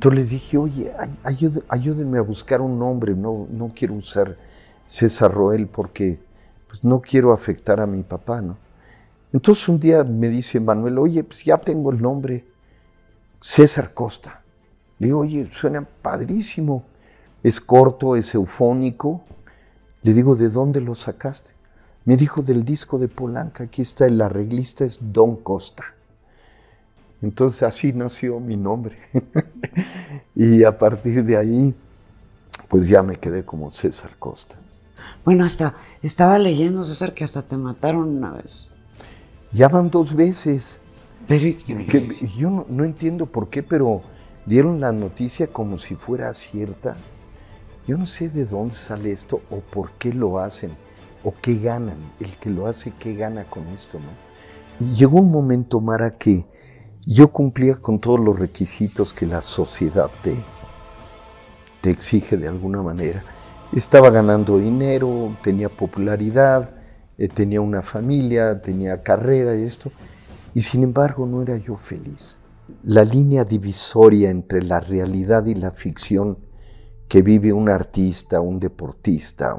Entonces les dije, oye, ayúdenme a buscar un nombre, no, no quiero usar César Roel porque pues, no quiero afectar a mi papá, ¿no? Entonces un día me dice Manuel, oye, pues ya tengo el nombre, César Costa. Le digo, oye, suena padrísimo, es corto, es eufónico. Le digo, ¿de dónde lo sacaste? Me dijo del disco de Polanca, aquí está, el arreglista es Don Costa. Entonces así nació mi nombre. y a partir de ahí, pues ya me quedé como César Costa. Bueno, hasta estaba leyendo, César, que hasta te mataron una vez. Ya van dos veces. Pero, yo no, entiendo por qué, pero dieron la noticia como si fuera cierta. Yo no sé de dónde sale esto o por qué lo hacen o qué ganan. El que lo hace, qué gana con esto, ¿no? llegó un momento, Mara, que yo cumplía con todos los requisitos que la sociedad te, exige de alguna manera estaba ganando dinero, tenía popularidad, eh, tenía una familia, tenía carrera y esto, y sin embargo no era yo feliz. La línea divisoria entre la realidad y la ficción que vive un artista, un deportista,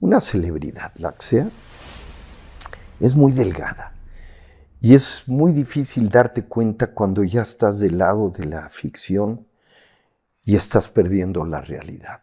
una celebridad, la que sea, es muy delgada. Y es muy difícil darte cuenta cuando ya estás del lado de la ficción y estás perdiendo la realidad.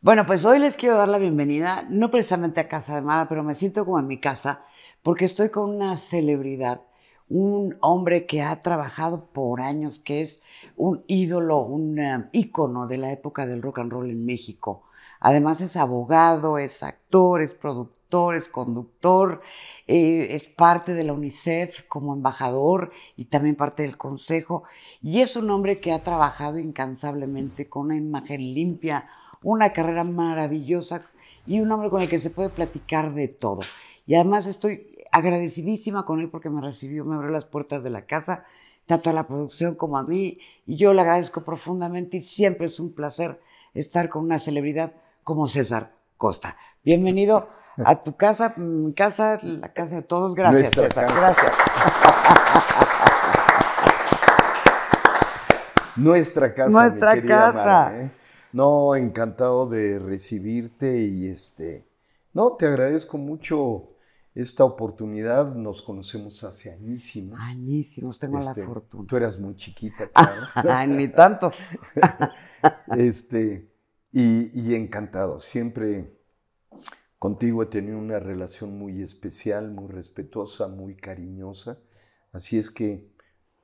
Bueno, pues hoy les quiero dar la bienvenida, no precisamente a Casa de Mara, pero me siento como en mi casa, porque estoy con una celebridad, un hombre que ha trabajado por años, que es un ídolo, un um, ícono de la época del rock and roll en México. Además es abogado, es actor, es productor, es conductor, eh, es parte de la UNICEF como embajador y también parte del consejo. Y es un hombre que ha trabajado incansablemente con una imagen limpia, una carrera maravillosa y un hombre con el que se puede platicar de todo. Y además estoy agradecidísima con él porque me recibió, me abrió las puertas de la casa, tanto a la producción como a mí, y yo le agradezco profundamente y siempre es un placer estar con una celebridad como César Costa. Bienvenido a tu casa, mi casa, la casa de todos. Gracias, César. Gracias. Nuestra casa. Nuestra casa. ¿eh? No, encantado de recibirte y este, no, te agradezco mucho esta oportunidad. Nos conocemos hace añísimos. Añísimos, tengo la este, fortuna. Tú eras muy chiquita, claro. Ni tanto. este, y, y encantado. Siempre contigo he tenido una relación muy especial, muy respetuosa, muy cariñosa. Así es que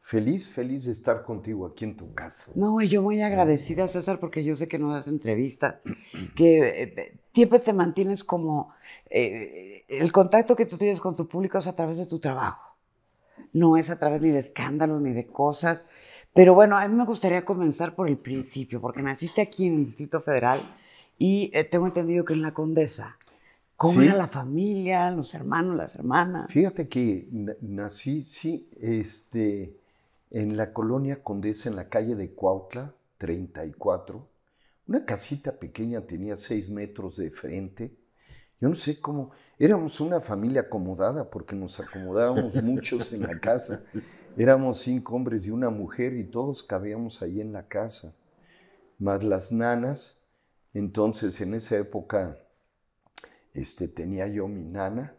Feliz, feliz de estar contigo aquí en tu casa. No, yo muy agradecida, César, porque yo sé que no das entrevistas, que eh, siempre te mantienes como... Eh, el contacto que tú tienes con tu público es a través de tu trabajo. No es a través ni de escándalos ni de cosas. Pero bueno, a mí me gustaría comenzar por el principio, porque naciste aquí en el Distrito Federal y eh, tengo entendido que en la Condesa. ¿Cómo era la familia, los hermanos, las hermanas? Fíjate que nací, sí, este, en la colonia Condesa, en la calle de Cuautla, 34. Una casita pequeña, tenía seis metros de frente. Yo no sé cómo, éramos una familia acomodada porque nos acomodábamos muchos en la casa. Éramos cinco hombres y una mujer y todos cabíamos ahí en la casa, más las nanas. Entonces, en esa época, este, tenía yo mi nana,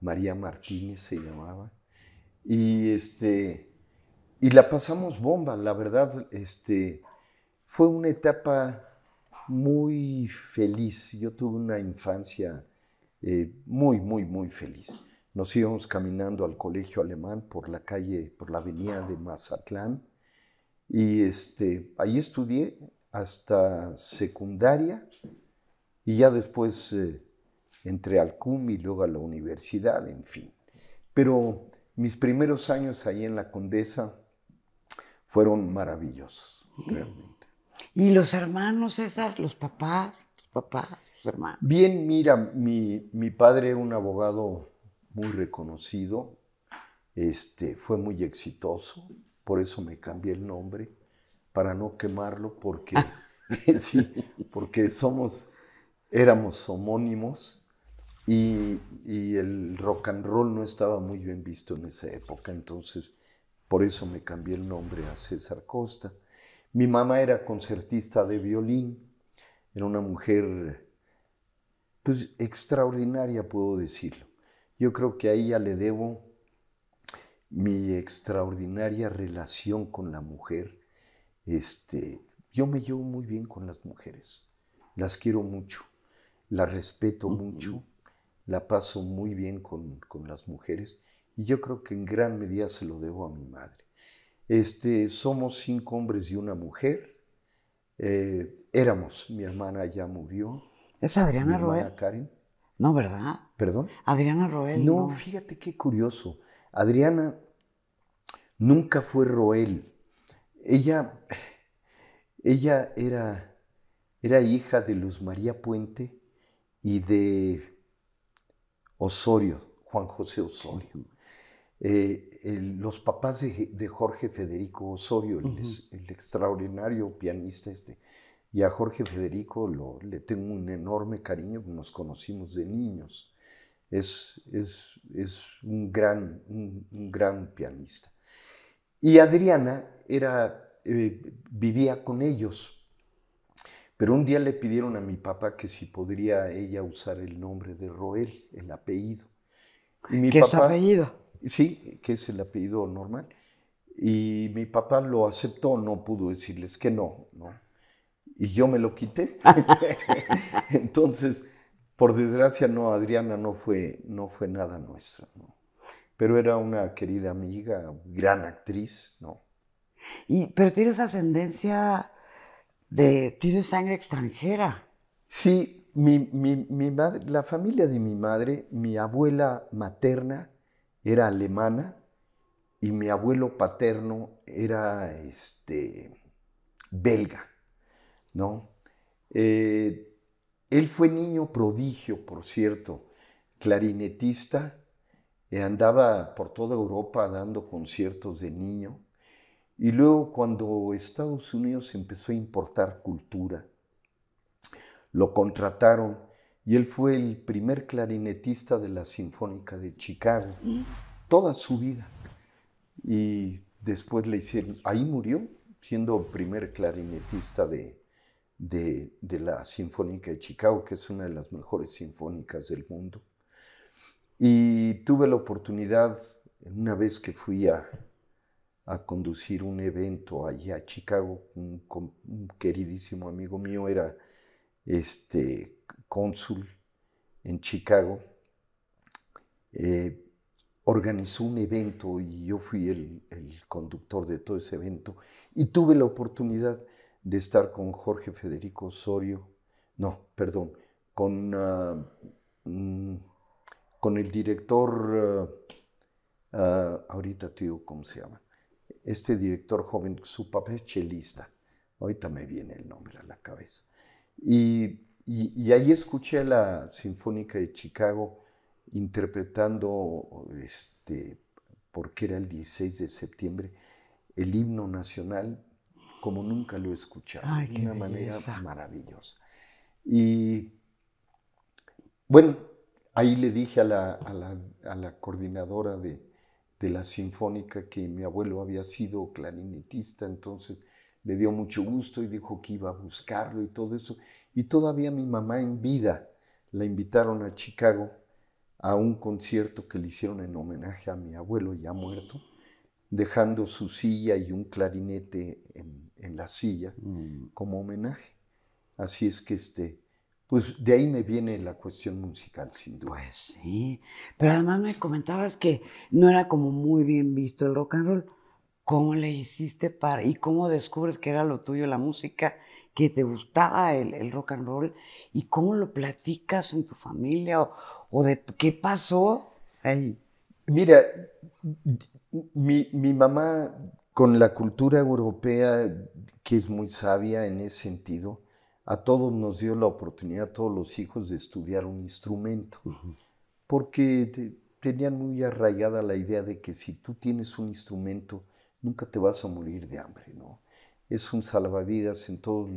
María Martínez se llamaba, y este, y la pasamos bomba, la verdad, este, fue una etapa muy feliz. Yo tuve una infancia eh, muy, muy, muy feliz. Nos íbamos caminando al colegio alemán por la calle, por la avenida de Mazatlán. Y este, ahí estudié hasta secundaria y ya después eh, entré al CUM y luego a la universidad, en fin. Pero mis primeros años ahí en la Condesa fueron maravillosos, realmente. ¿Y los hermanos, César? ¿Los papás? ¿Los papás? ¿Los hermanos? Bien, mira, mi, mi padre era un abogado muy reconocido, este, fue muy exitoso, por eso me cambié el nombre, para no quemarlo, porque, sí, porque somos, éramos homónimos y, y, el rock and roll no estaba muy bien visto en esa época, entonces por eso me cambié el nombre a César Costa. Mi mamá era concertista de violín, era una mujer pues extraordinaria, puedo decirlo. Yo creo que a ella le debo mi extraordinaria relación con la mujer. Este, yo me llevo muy bien con las mujeres, las quiero mucho, las respeto mucho, la paso muy bien con, las mujeres y yo creo que en gran medida se lo debo a mi madre. Este, somos cinco hombres y una mujer. Eh, éramos, mi hermana ya murió. ¿Es Adriana Roel? Karen. No, ¿verdad? ¿Perdón? Adriana Roel. No, fíjate qué curioso. Adriana nunca fue Roel. Ella, ella era, era hija de Luz María Puente y de Osorio, Juan José Osorio. Eh, los papás de, Jorge Federico Osorio, el, extraordinario pianista este, y a Jorge Federico lo, le tengo un enorme cariño, nos conocimos de niños. Es, es, un, gran, un, gran pianista. Y Adriana era, eh, vivía con ellos. Pero un día le pidieron a mi papá que si podría ella usar el nombre de Roel, el apellido. Y mi ¿Qué es tu apellido? Sí, que es el apellido normal. Y mi papá lo aceptó, no pudo decirles que no, ¿no? Y yo me lo quité. Entonces, por desgracia, no, Adriana no fue, no fue nada nuestra, ¿no? Pero era una querida amiga, gran actriz, ¿no? Y, pero tienes ascendencia de, tienes sangre extranjera. Sí, mi, madre, la familia de mi madre, mi abuela materna era alemana y mi abuelo paterno era este, belga, ¿no? Eh, él fue niño prodigio, por cierto, clarinetista, eh, andaba por toda Europa dando conciertos de niño y luego cuando Estados Unidos empezó a importar cultura, lo contrataron y él fue el primer clarinetista de la Sinfónica de Chicago, toda su vida. Y después le hicieron, ahí murió siendo el primer clarinetista de, de, de la Sinfónica de Chicago, que es una de las mejores sinfónicas del mundo. Y tuve la oportunidad, una vez que fui a, a conducir un evento allá a Chicago. Un, queridísimo amigo mío era este cónsul en Chicago. Eh, organizó un evento y yo fui el, conductor de todo ese evento y tuve la oportunidad de estar con Jorge Federico Osorio, no, perdón, con, ah, mm, con el director, ah, ahorita te cómo se llama, este director joven, su papá es chelista. Ahorita me viene el nombre a la cabeza. Y, ahí escuché a la Sinfónica de Chicago interpretando, este, porque era el 16 de septiembre, el himno nacional como nunca lo he escuchado, de una manera maravillosa. Y bueno, ahí le dije a la coordinadora de, de la Sinfónica que mi abuelo había sido clarinetista, entonces le dio mucho gusto y dijo que iba a buscarlo y todo eso. Y todavía mi mamá en vida la invitaron a Chicago a un concierto que le hicieron en homenaje a mi abuelo ya muerto, dejando su silla y un clarinete en, la silla mm. como homenaje. Así es que este, pues de ahí me viene la cuestión musical, sin duda. Pues sí, pero además me comentabas que no era como muy bien visto el rock and roll. ¿Cómo le hiciste para, y cómo descubres que era lo tuyo la música, que te gustaba el, rock and roll, y cómo lo platicas en tu familia, o, de qué pasó? Mira, mi, mi mamá con la cultura europea, que es muy sabia en ese sentido, a todos nos dio la oportunidad, a todos los hijos, de estudiar un instrumento, porque tenían muy arraigada la idea de que si tú tienes un instrumento, nunca te vas a morir de hambre, ¿no? Es un salvavidas en todo,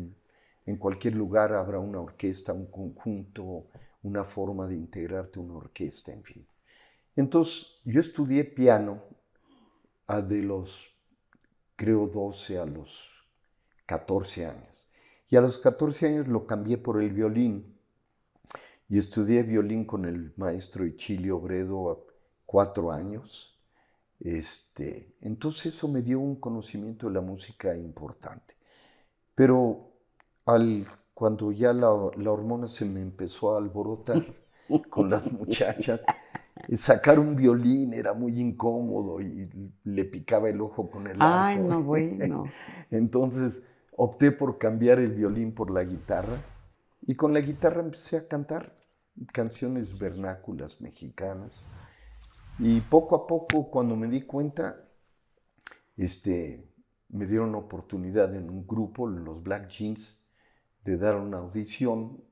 en cualquier lugar habrá una orquesta, un conjunto, una forma de integrarte a una orquesta, en fin. Entonces, yo estudié piano a de los, creo, 12 a los 14 años. Y a los 14 años lo cambié por el violín y estudié violín con el maestro Ichilio Bredo a cuatro años. Este, entonces eso me dio un conocimiento de la música importante. Pero al, cuando ya la, la hormona se me empezó a alborotar con las muchachas, sacar un violín era muy incómodo y le picaba el ojo con el arco. Ay, no, bueno. Entonces opté por cambiar el violín por la guitarra y con la guitarra empecé a cantar canciones vernáculas mexicanas. Y poco a poco, cuando me di cuenta, este, me dieron oportunidad en un grupo, los Black Jeans, de dar una audición.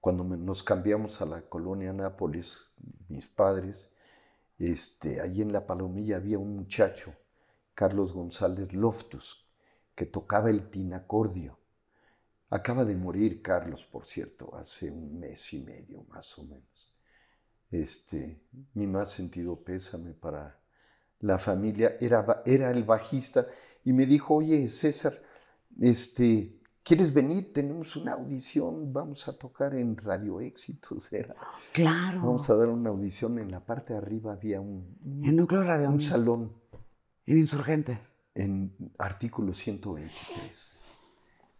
Cuando nos cambiamos a la colonia Nápoles, mis padres, este, allí en la Palomilla había un muchacho, Carlos González Loftus, que tocaba el tinacordio. Acaba de morir Carlos, por cierto, hace un mes y medio más o menos. Este, mi más sentido pésame para la familia. Era, era el bajista y me dijo, oye, César, este, ¿quieres venir? Tenemos una audición, vamos a tocar en Radio Éxitos. Era. Claro. Vamos a dar una audición. En la parte de arriba había un, En núcleo radio. un salón En Insurgente. En artículo 123.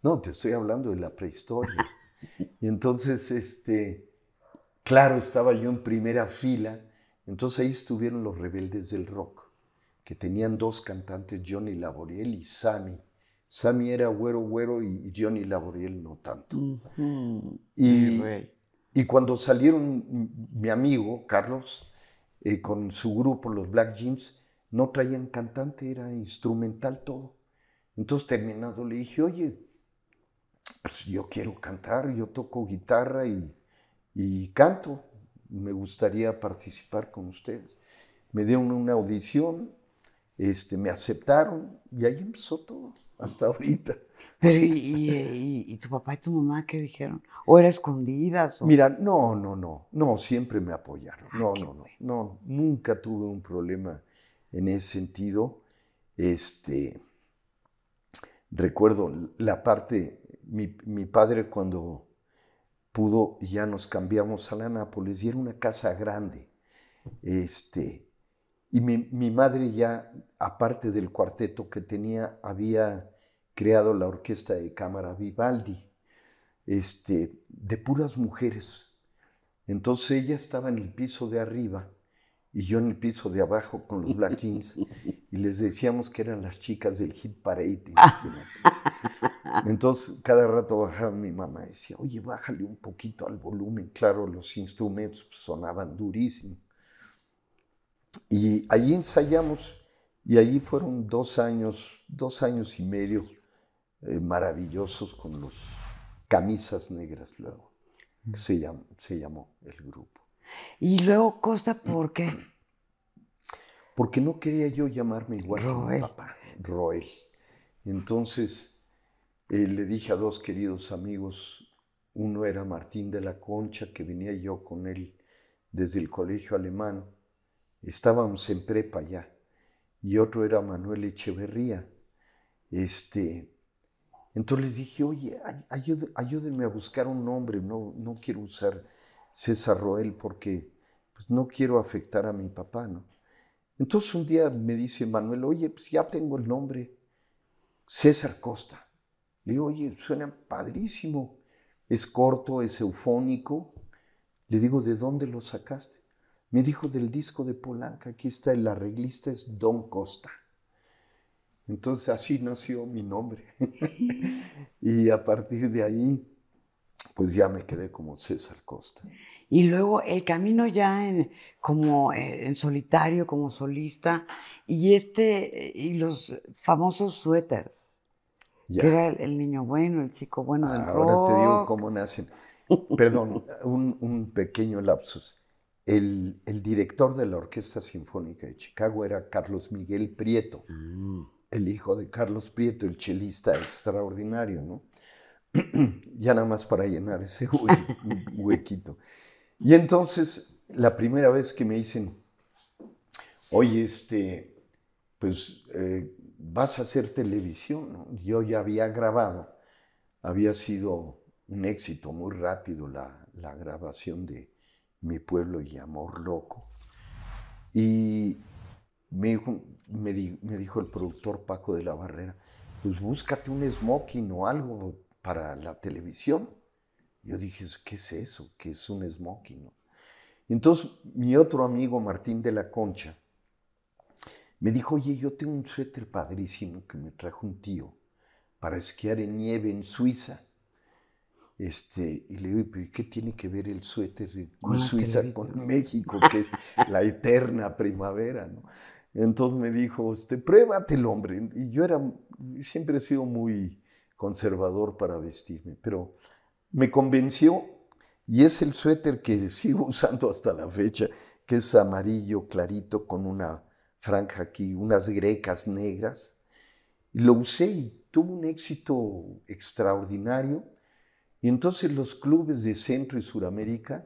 No, te estoy hablando de la prehistoria. Y entonces, este, claro, estaba yo en primera fila. Entonces ahí estuvieron los rebeldes del rock, que tenían dos cantantes, Johnny Laboriel y Sammy. Sammy era güero güero y Johnny Laboriel no tanto. Y, Sí, y cuando salieron mi amigo Carlos eh, con su grupo, los Black Jeans, no traían cantante, era instrumental todo. Entonces terminado le dije, oye, pues yo quiero cantar, yo toco guitarra y, y canto, me gustaría participar con ustedes. Me dieron una audición, este, me aceptaron y ahí empezó todo, hasta ahorita. Pero, ¿y, y- tu papá y tu mamá qué dijeron? ¿O era escondidas? o- Mira, no, no, no, no, siempre me apoyaron. No, qué no, no, no, nunca tuve un problema en ese sentido. Este, recuerdo la parte, mi, padre cuando pudo, ya nos cambiamos a la Nápoles y era una casa grande. Este, y mi, mi madre ya, aparte del cuarteto que tenía, había creado la orquesta de cámara Vivaldi este, de puras mujeres. Entonces ella estaba en el piso de arriba y yo en el piso de abajo con los black jeans y les decíamos que eran las chicas del hit parade, imagínate. Entonces cada rato bajaba mi mamá y decía, oye, bájale un poquito al volumen. Claro, los instrumentos pues, sonaban durísimo. Y allí ensayamos y allí fueron dos años, dos años y medio eh, maravillosos con los camisas negras luego, que se, llam- se llamó el grupo. Y luego Costa, ¿por qué? Porque no quería yo llamarme igual que mi Roel. papá, Roel. Entonces eh, le dije a dos queridos amigos, uno era Martín de la Concha, que venía yo con él desde el colegio alemán, estábamos en prepa ya, y otro era Manuel Echeverría. Este, entonces les dije, oye, ay- ayúd- ayúdenme a buscar un nombre, no, no quiero usar César Roel porque pues, no quiero afectar a mi papá, ¿no? Entonces un día me dice Manuel, oye, pues ya tengo el nombre, César Costa. Le digo, oye, suena padrísimo, es corto, es eufónico. Le digo, ¿de dónde lo sacaste? Me dijo del disco de Polanca, aquí está, el arreglista es Don Costa. Entonces así nació mi nombre. y a partir de ahí, pues ya me quedé como César Costa. Y luego el camino ya en, como eh, en solitario, como solista, y este, y los famosos suéteres, Ya. que era el, el niño bueno, el chico bueno del Ahora te digo cómo nacen. Perdón, un, un pequeño lapsus. El, el director de la Orquesta Sinfónica de Chicago era Carlos Miguel Prieto, Mm. el hijo de Carlos Prieto, el chelista extraordinario, ¿no? ya nada más para llenar ese hue- huequito. Y entonces, la primera vez que me dicen, oye, este, pues, eh, vas a hacer televisión. Yo ya había grabado, había sido un éxito muy rápido la, grabación de Mi pueblo y Amor Loco. Y me dijo, me, dijo el productor Paco de la Barrera, pues búscate un smoking o algo para la televisión. Yo dije, ¿qué es eso? ¿Qué es un smoking? Entonces mi otro amigo Martín de la Concha me dijo, oye, yo tengo un suéter padrísimo que me trajo un tío para esquiar en nieve en Suiza. Este, y le digo, ¿qué tiene que ver el suéter con Suiza con México, que es la eterna primavera? Entonces me dijo, este, pruébate hombre. Y yo era, siempre he sido muy conservador para vestirme, pero me convenció y es el suéter que sigo usando hasta la fecha, que es amarillo clarito con una franja aquí, unas grecas negras. Lo usé y tuvo un éxito extraordinario. Y entonces los clubes de Centro y Suramérica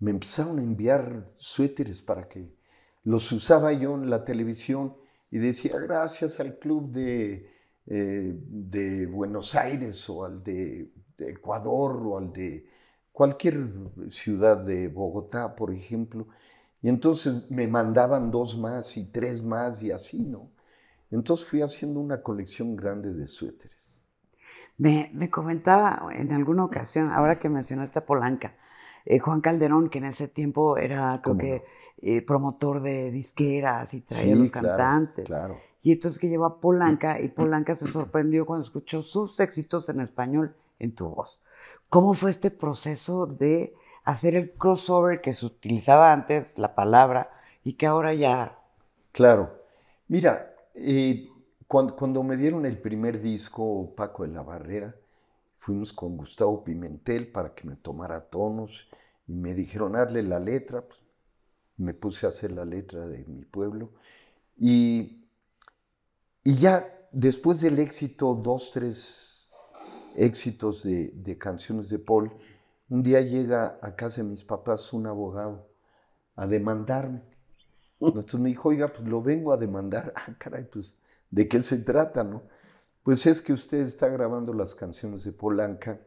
me empezaron a enviar suéteres para que los usaba yo en la televisión y decía gracias al club de, eh, de Buenos Aires o al de, de, Ecuador o al de cualquier ciudad de Bogotá, por ejemplo. Y entonces me mandaban dos más y tres más y así, ¿no? Entonces fui haciendo una colección grande de suéteres. Me, comentaba en alguna ocasión, ahora que mencionaste a Polanca, eh, Juan Calderón, que en ese tiempo era, creo que, eh, promotor de disqueras y traía los cantantes. Claro. Y entonces que llevó a Polanca y Polanca se sorprendió cuando escuchó sus éxitos en español en tu voz. ¿Cómo fue este proceso de hacer el crossover que se utilizaba antes, la palabra, y que ahora ya... Claro. Mira, eh, cuando, me dieron el primer disco, Paco de la Barrera, fuimos con Gustavo Pimentel para que me tomara tonos y me dijeron, hazle la letra. Pues, me puse a hacer la letra de mi pueblo. Y, y ya después del éxito, dos, tres éxitos de, de canciones de Paul, un día llega a casa de mis papás un abogado a demandarme. Entonces me dijo, oiga, pues lo vengo a demandar. Ah, caray, pues, ¿de qué se trata, no? Pues es que usted está grabando las canciones de Polanca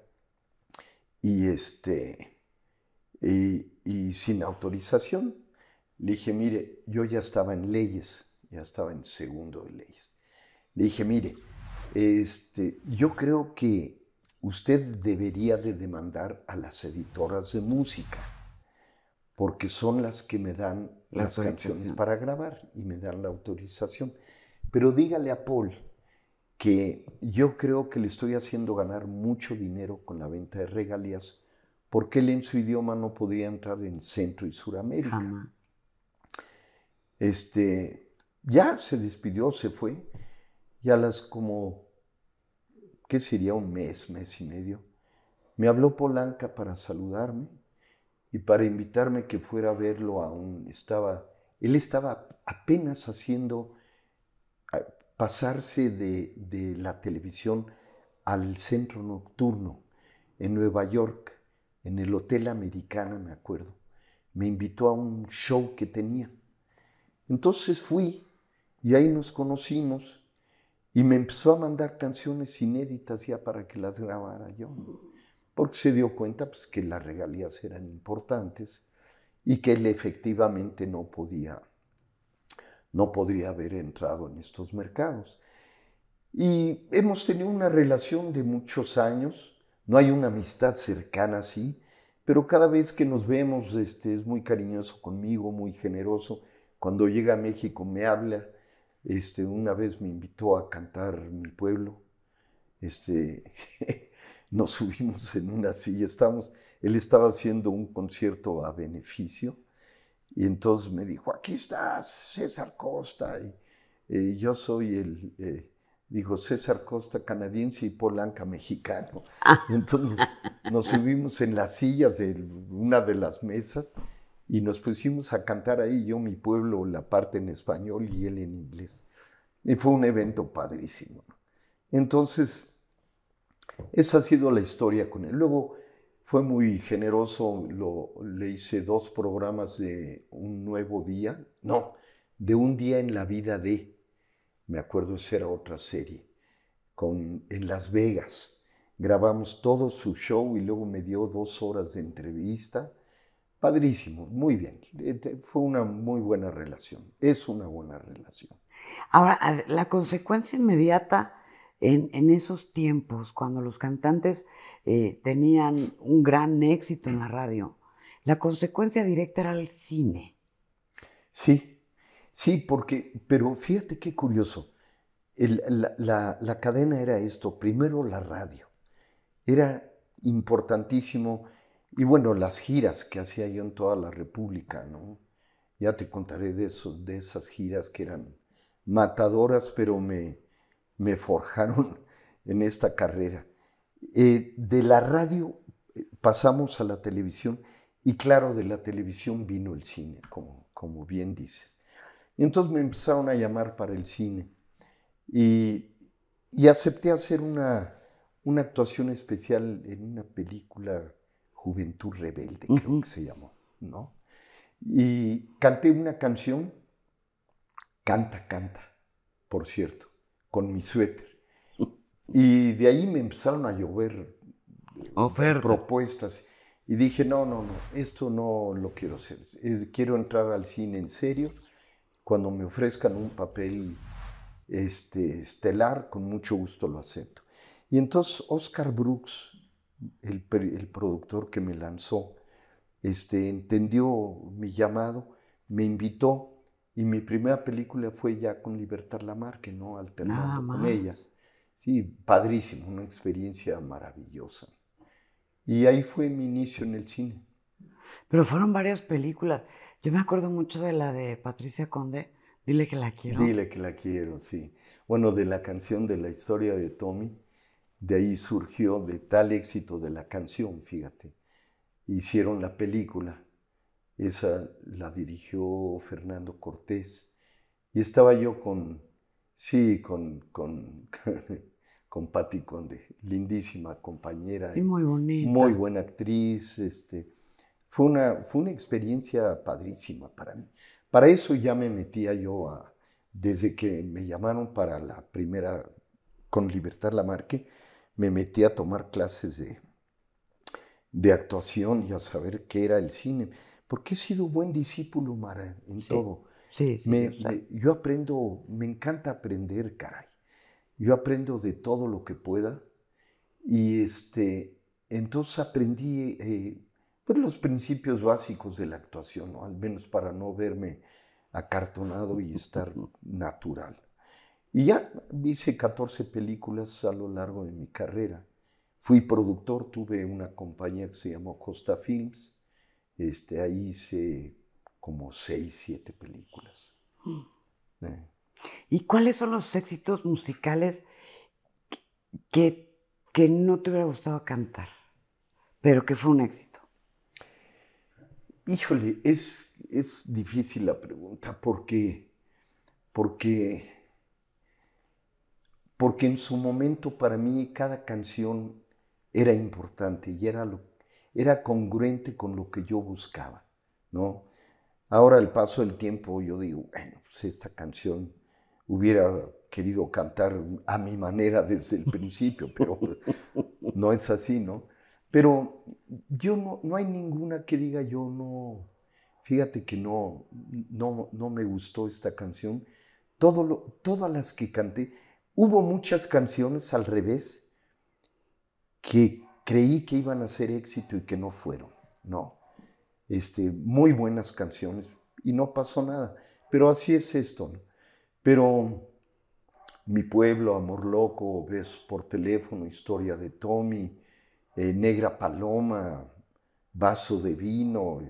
y este, y, sin autorización. Le dije, mire, yo ya estaba en leyes, ya estaba en segundo de leyes. Le dije, mire, este, yo creo que usted debería de demandar a las editoras de música, porque son las que me dan las canciones para grabar y me dan la autorización. Pero dígale a Paul que yo creo que le estoy haciendo ganar mucho dinero con la venta de regalías, porque él en su idioma no podría entrar en Centro y Suramérica. Este, ya se despidió, se fue, y a las como ¿qué sería un mes, mes y medio? Me habló Polanca para saludarme y para invitarme que fuera a verlo aún. Estaba, él estaba apenas haciendo pasarse de, de la televisión al centro nocturno en Nueva York, en el Hotel Americana, me acuerdo. Me invitó a un show que tenía. Entonces fui y ahí nos conocimos y me empezó a mandar canciones inéditas ya para que las grabara yo, porque se dio cuenta pues, que las regalías eran importantes y que él efectivamente no podía, no podría haber entrado en estos mercados. Y hemos tenido una relación de muchos años, no hay una amistad cercana así, pero cada vez que nos vemos este, es muy cariñoso conmigo, muy generoso. Cuando llega a México me habla este, una vez me invitó a cantar mi pueblo. Este, nos subimos en una silla, estamos, él estaba haciendo un concierto a beneficio y entonces me dijo, aquí estás, César Costa. Y, eh, yo soy el, eh, dijo, César Costa canadiense y Polanca mexicano. Entonces nos subimos en las sillas de una de las mesas y nos pusimos a cantar ahí, yo mi pueblo, la parte en español y él en inglés. Y fue un evento padrísimo. Entonces, esa ha sido la historia con él. Luego fue muy generoso, lo, le hice dos programas de un nuevo día, no, de un día en la vida de. me acuerdo esa era otra serie, con, en Las Vegas. Grabamos todo su show y luego me dio dos horas de entrevista. Padrísimo, muy bien. Este, fue una muy buena relación. Es una buena relación. Ahora, la consecuencia inmediata en, en esos tiempos, cuando los cantantes eh, tenían un gran éxito en la radio, la consecuencia directa era el cine. Sí, sí, porque, pero fíjate qué curioso. la, la, cadena era esto, primero la radio. Era importantísimo. Y bueno, las giras que hacía yo en toda la República, ¿no? Ya te contaré de, eso, de esas giras que eran matadoras, pero me, me forjaron en esta carrera. Eh, de la radio eh, pasamos a la televisión y claro, de la televisión vino el cine, como, como bien dices. Y entonces me empezaron a llamar para el cine y, acepté hacer una, una, actuación especial en una película Juventud Rebelde, creo que se llamó, ¿no? Y canté una canción, Canta, Canta, por cierto, con mi suéter. Y de ahí me empezaron a llover propuestas. Y dije, no, no, no, esto no lo quiero hacer. quiero entrar al cine en serio. Cuando me ofrezcan un papel este, estelar, con mucho gusto lo acepto. Y entonces Oscar Brooks, el, productor que me lanzó, este, entendió mi llamado, me invitó y mi primera película fue ya con Libertad Lamarque, ¿no? Alternando con ella. Sí, padrísimo, una experiencia maravillosa. Y ahí fue mi inicio en el cine. Pero fueron varias películas. Yo me acuerdo mucho de la de Patricia Conde, Dile que la quiero. Dile que la quiero, sí. Bueno, de la canción de la historia de Tommy, de ahí surgió de tal éxito de la canción, fíjate. Hicieron la película, esa la dirigió Fernando Cortés. Y estaba yo con, sí, con, con con Patti Conde, lindísima compañera. Y muy bonita. Muy buena actriz. Este, fue, una, fue una experiencia padrísima para mí. Para eso ya me metía yo a, desde que me llamaron para la primera, con Libertad Lamarque, me metí a tomar clases de, de actuación y a saber qué era el cine. Porque he sido buen discípulo, Mara, en todo. Sí, sí. yo aprendo, me encanta aprender, caray. Yo aprendo de todo lo que pueda y este, entonces aprendí eh, pues los principios básicos de la actuación, al menos para no verme acartonado y estar natural. Y ya hice 14 películas a lo largo de mi carrera. Fui productor, tuve una compañía que se llamó Costa Films. Este, ahí hice como 6, 7 películas. Mm. Eh. ¿Y cuáles son los éxitos musicales que, que no te hubiera gustado cantar, pero que fue un éxito? Híjole, es, es difícil la pregunta porque, porque, porque en su momento para mí cada canción era importante y era, era congruente con lo que yo buscaba, ¿no? Ahora al paso del tiempo yo digo, bueno, pues esta canción hubiera querido cantar a mi manera desde el principio, pero no es así, ¿no? Pero yo no, no hay ninguna que diga yo no, fíjate que no, no, no me gustó esta canción. Todo todas las que canté, hubo muchas canciones al revés que creí que iban a ser éxito y que no fueron, ¿no? Este, muy buenas canciones y no pasó nada. Pero así es esto, ¿no? Pero mi pueblo, Amor Loco, ves por teléfono, historia de Tommy, eh, Negra Paloma, Vaso de Vino,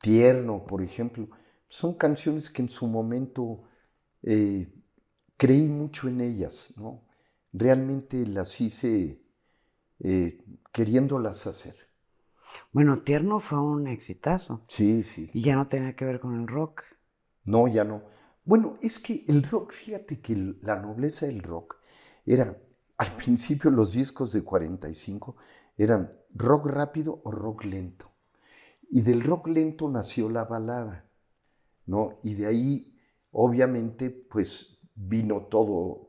Tierno, por ejemplo, son canciones que en su momento eh, creí mucho en ellas, ¿no? Realmente las hice eh, queriéndolas hacer. Bueno, Tierno fue un exitazo. Sí, sí. Y ya no tenía que ver con el rock. No, ya no. Bueno, es que el rock, fíjate que la nobleza del rock era, al principio los discos de 45 eran rock rápido o rock lento. Y del rock lento nació la balada, ¿no? Y de ahí, obviamente, pues vino todo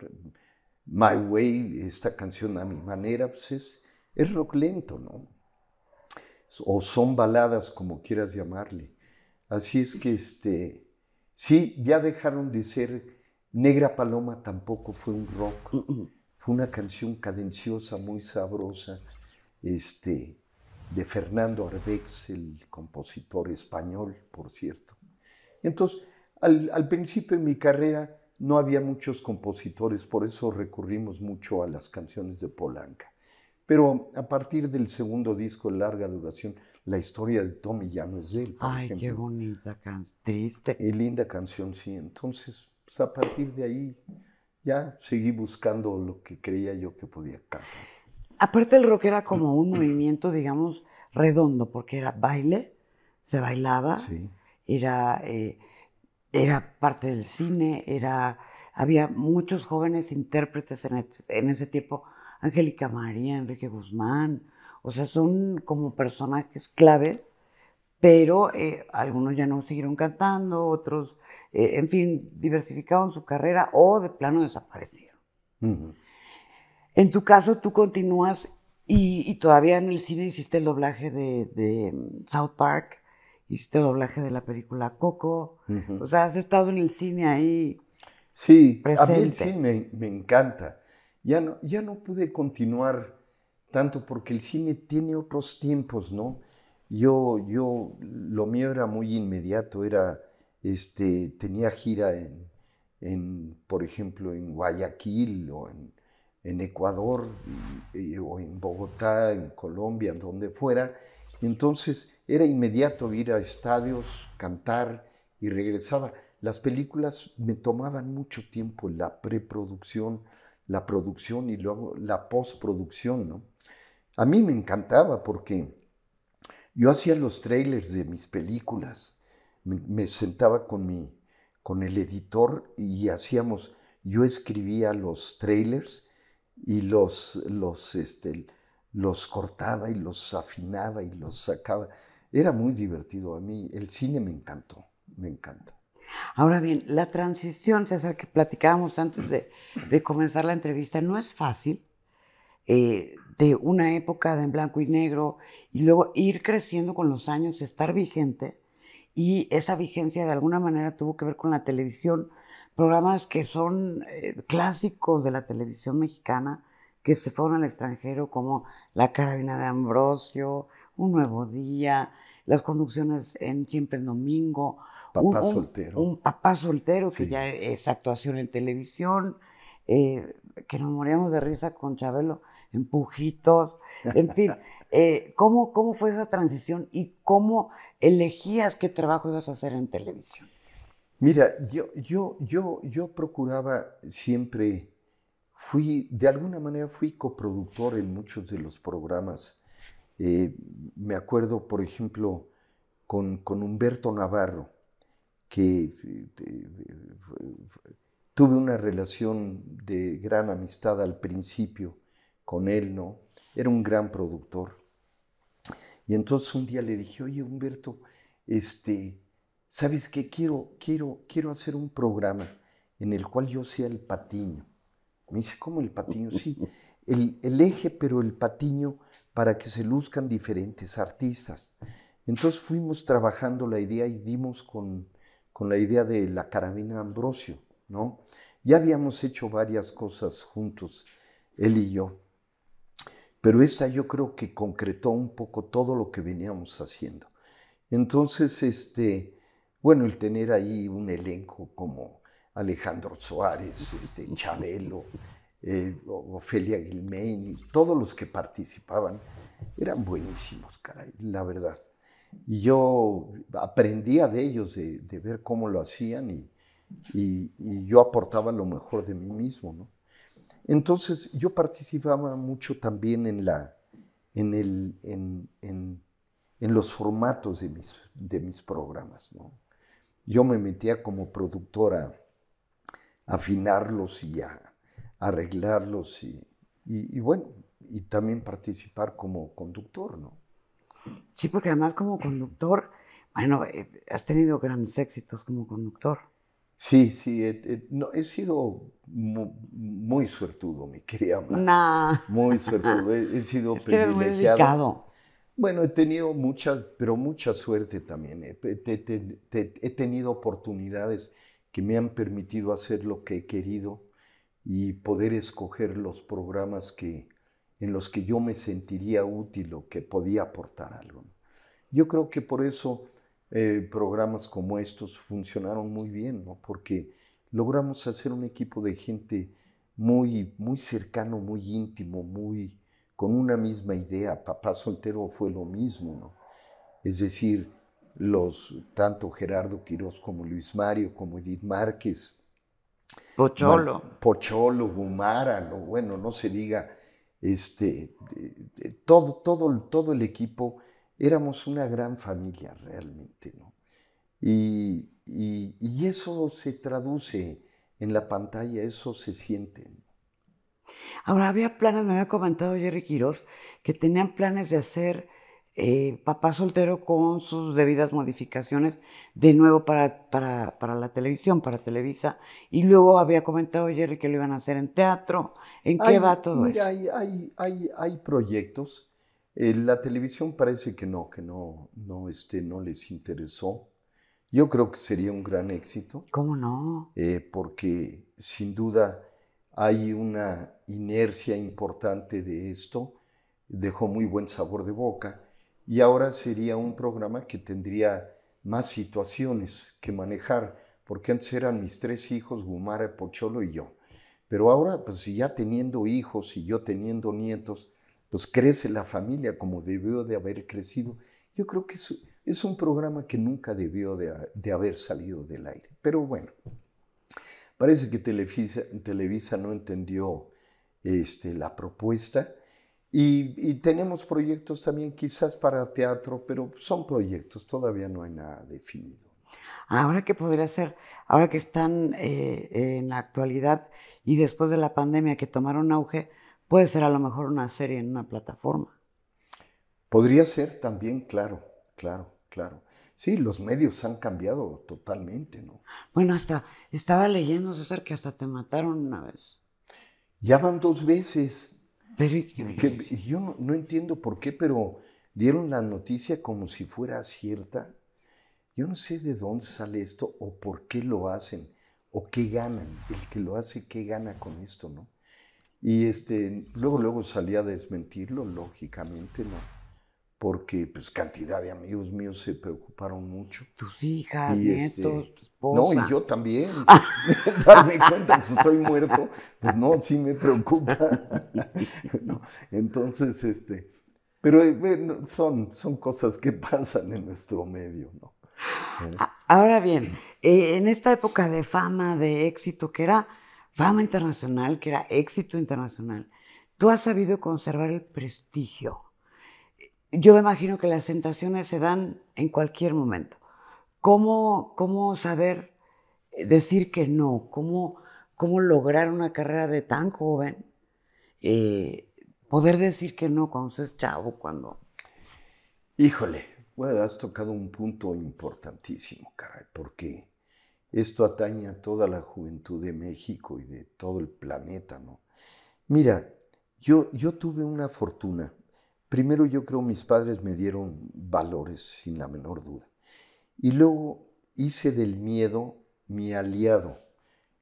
My Way, esta canción a mi manera, pues es, es rock lento, ¿no? O son baladas, como quieras llamarle. Así es que, este, sí, ya dejaron de ser Negra Paloma tampoco fue un rock, fue una canción cadenciosa, muy sabrosa, este, de Fernando Arbex, el compositor español, por cierto. Entonces, al, al, principio de mi carrera no había muchos compositores, por eso recurrimos mucho a las canciones de Polanca. Pero a partir del segundo disco, larga duración, la historia de Tommy ya no es de él. Por Ay, qué bonita, triste. Y linda canción, sí. Entonces, pues a partir de ahí ya seguí buscando lo que creía yo que podía cantar. Aparte el rock era como un movimiento, digamos, redondo, porque era baile, se bailaba, era, eh, era parte del cine, era, había muchos jóvenes intérpretes en, en ese tiempo, Angélica María, Enrique Guzmán, o sea, son como personajes claves, pero eh, algunos ya no siguieron cantando, otros eh, en fin, diversificaron su carrera o de plano desaparecieron. En tu caso, tú continúas y, todavía en el cine hiciste el doblaje de, mm, South Park, hiciste doblaje de la película Coco, o sea, has estado en el cine ahí. Sí, a mí el cine me, encanta. Ya no, ya no pude continuar tanto porque el cine tiene otros tiempos, ¿no? Yo, yo, lo mío era muy inmediato, era este, tenía gira en, por ejemplo, en Guayaquil o en, Ecuador o en Bogotá, en Colombia, donde fuera. Entonces era inmediato ir a estadios, cantar y regresaba. Las películas me tomaban mucho tiempo, la preproducción, la producción y luego la postproducción, ¿no? A mí me encantaba porque yo hacía los trailers de mis películas me, sentaba con, mi, con el editor y hacíamos, yo escribía los trailers y los, los, este, los cortaba y los afinaba y los sacaba. Era muy divertido. A mí el cine me encantó, me encanta. Ahora bien, la transición, que platicábamos antes de, de comenzar la entrevista, no es fácil. Eh, de una época de en blanco y negro y luego ir creciendo con los años, estar vigente y esa vigencia de alguna manera tuvo que ver con la televisión, programas que son eh, clásicos de la televisión mexicana, que se fueron al extranjero como La Carabina de Ambrosio, Un Nuevo Día, las conducciones en Siempre el Domingo. Papá soltero. Un papá soltero, que ya es actuación en televisión, eh, que nos moríamos de risa con Chabelo en Pujitos, en fin. Eh, ¿cómo, ¿Cómo fue esa transición y cómo elegías qué trabajo ibas a hacer en televisión? Mira, yo, yo, yo, yo procuraba siempre, fui, de alguna manera fui coproductor en muchos de los programas. Eh, me acuerdo, por ejemplo, con, con Humberto Navarro, que eh, tuve una relación de gran amistad al principio con él, ¿no? Era un gran productor. Y entonces un día le dije, oye Humberto, este, ¿sabes qué? Quiero, quiero, quiero hacer un programa en el cual yo sea el patiño. Me dice, ¿cómo el patiño? Sí, el, el eje, pero el patiño para que se luzcan diferentes artistas. Entonces fuimos trabajando la idea y dimos con, con la idea de la carabina Ambrosio, ¿no? Ya habíamos hecho varias cosas juntos, él y yo. Pero esa yo creo que concretó un poco todo lo que veníamos haciendo. Entonces, este, bueno, el tener ahí un elenco como Alejandro Suárez, este, Chabelo, eh, Ofelia Guilmain y todos los que participaban eran buenísimos, caray, la verdad. Y yo aprendía de ellos, de, ver cómo lo hacían y, yo aportaba lo mejor de mí mismo, ¿no? Entonces yo participaba mucho también en, la, en, el, en, en, los formatos de mis, de mis programas. ¿no? Yo me metía como productora afinarlos y a, arreglarlos y, y, bueno, y también participar como conductor, ¿no? Sí, porque además como conductor, bueno, eh, has tenido grandes éxitos como conductor. Sí, sí, he, no, he sido muy, suertudo, mi querida mamá. Muy suertudo, he, sido privilegiado. Bueno, he tenido mucha, pero mucha suerte también. he tenido oportunidades que me han permitido hacer lo que he querido y poder escoger los programas que, en los que yo me sentiría útil o que podía aportar algo. Yo creo que por eso eh, programas como estos funcionaron muy bien, ¿no? porque logramos hacer un equipo de gente muy, muy cercano, muy íntimo, muy con una misma idea. Papá Soltero fue lo mismo, ¿no? Es decir, los, tanto Gerardo Quirós como Luis Mario, como Edith Márquez. Pocholo. Pocholo, Gumara, no, bueno, no se diga, este, todo, todo, todo el equipo éramos una gran familia realmente, ¿no? Y, eso se traduce en la pantalla, eso se siente. Ahora, había planes, me había comentado Jerry Quiroz, que tenían planes de hacer eh, Papá Soltero con sus debidas modificaciones de nuevo para, para, la televisión, para Televisa. Y luego había comentado Jerry que lo iban a hacer en teatro. ¿En qué va todo mira, eso? Hay, hay, hay proyectos eh, la televisión parece que no, que no, no, este, no les interesó. Yo creo que sería un gran éxito. ¿Cómo no? Eh, porque sin duda hay una inercia importante de esto, dejó muy buen sabor de boca y ahora sería un programa que tendría más situaciones que manejar, porque antes eran mis tres hijos, Gumara, Pocholo y yo. Pero ahora, pues ya teniendo hijos y yo teniendo nietos, pues crece la familia como debió de haber crecido. Yo creo que es, un programa que nunca debió de, haber salido del aire. Pero bueno, parece que Televisa, Televisa no entendió este, la propuesta. Y, tenemos proyectos también quizás para teatro, pero son proyectos, todavía no hay nada definido. Ahora que podría ser, ahora que están eh, en la actualidad y después de la pandemia que tomaron auge, Puede ser a lo mejor una serie en una plataforma. Podría ser también, claro, claro, claro. Sí, los medios han cambiado totalmente, ¿no? Bueno, hasta estaba leyendo, César, que hasta te mataron una vez. Ya van dos veces. Pero, yo no, no, entiendo por qué, pero dieron la noticia como si fuera cierta. Yo no sé de dónde sale esto o por qué lo hacen o qué ganan. El que lo hace, qué gana con esto, ¿no? Y este, luego, luego salí a desmentirlo, lógicamente, ¿no? Porque, pues, cantidad de amigos míos se preocuparon mucho. Tus hijas, y este, nietos, esposa. No, y yo también. Darme cuenta que estoy muerto, pues no, sí me preocupa. Entonces, este, pero eh, son, son cosas que pasan en nuestro medio, ¿no? Ahora bien, eh, en esta época de fama, de éxito que era fama internacional, que era éxito internacional, tú has sabido conservar el prestigio. Yo me imagino que las tentaciones se dan en cualquier momento. ¿Cómo, cómo saber decir que no? ¿Cómo, cómo lograr una carrera de tan joven? Eh, poder decir que no cuando se es chavo, cuando... Híjole, bueno, has tocado un punto importantísimo, caray, porque esto atañe a toda la juventud de México y de todo el planeta, ¿no? Mira, yo, yo tuve una fortuna. Primero yo creo mis padres me dieron valores, sin la menor duda. Y luego hice del miedo mi aliado.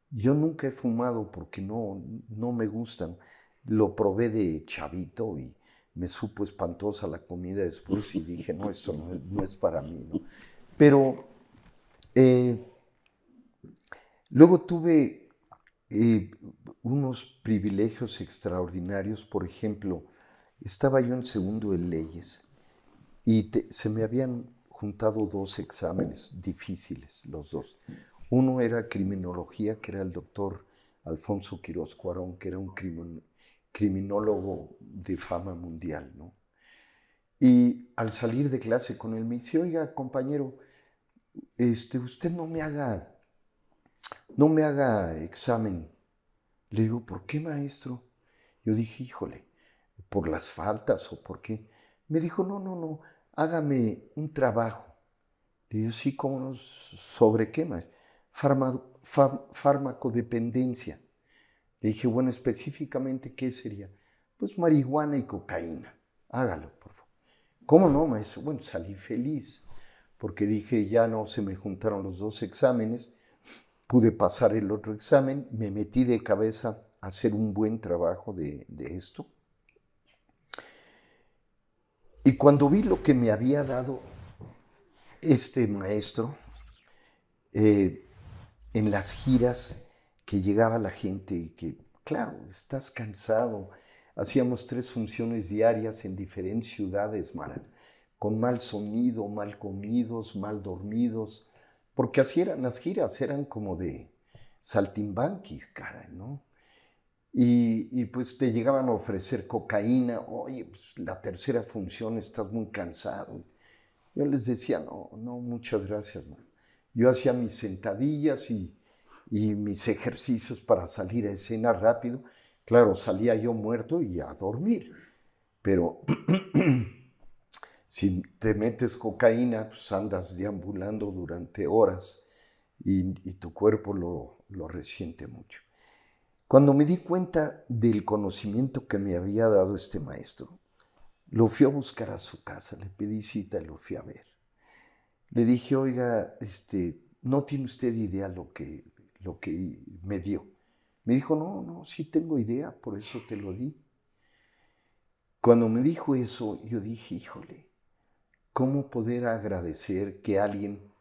Yo nunca he fumado porque no, no me gustan. Lo probé de chavito y me supo espantosa la comida después y dije, no, esto no, es para mí. Pero eh, Luego tuve eh, unos privilegios extraordinarios, por ejemplo, estaba yo en segundo de leyes y se me habían juntado dos exámenes difíciles, los dos. Uno era criminología, que era el doctor Alfonso Quiroz Cuarón, que era un criminólogo de fama mundial, ¿no? Y al salir de clase con él me dice, oiga, compañero, este, usted no me haga no me haga examen. Le digo, ¿por qué maestro? Yo dije, híjole, por las faltas o por qué. Me dijo, no, no, no, hágame un trabajo. Le digo, sí, ¿cómo no? ¿Sobre qué más? farmacodependencia. Le dije, bueno, específicamente, ¿qué sería? Pues marihuana y cocaína. Hágalo, por favor. ¿Cómo no, maestro? Bueno, salí feliz, porque dije, ya no se me juntaron los dos exámenes, pude pasar el otro examen, me metí de cabeza a hacer un buen trabajo de, esto. Y cuando vi lo que me había dado este maestro, eh, en las giras que llegaba la gente y que, claro, estás cansado. Hacíamos tres funciones diarias en diferentes ciudades, con mal sonido, mal comidos, mal dormidos, porque así eran las giras, eran como de saltimbanquis, cara, ¿no? Y, pues te llegaban a ofrecer cocaína, oye, pues la tercera función estás muy cansado. Yo les decía, no, no, muchas gracias, man. Yo hacía mis sentadillas y, mis ejercicios para salir a escena rápido. Claro, salía yo muerto y a dormir. Pero si te metes cocaína, pues andas deambulando durante horas y, tu cuerpo lo, lo resiente mucho. Cuando me di cuenta del conocimiento que me había dado este maestro, lo fui a buscar a su casa, le pedí cita y lo fui a ver le dije, oiga, este, no tiene usted idea lo que, lo que me dio. Me dijo, no, no, sí tengo idea, por eso te lo di. Cuando me dijo eso, yo dije, híjole, ¿cómo poder agradecer que alguien,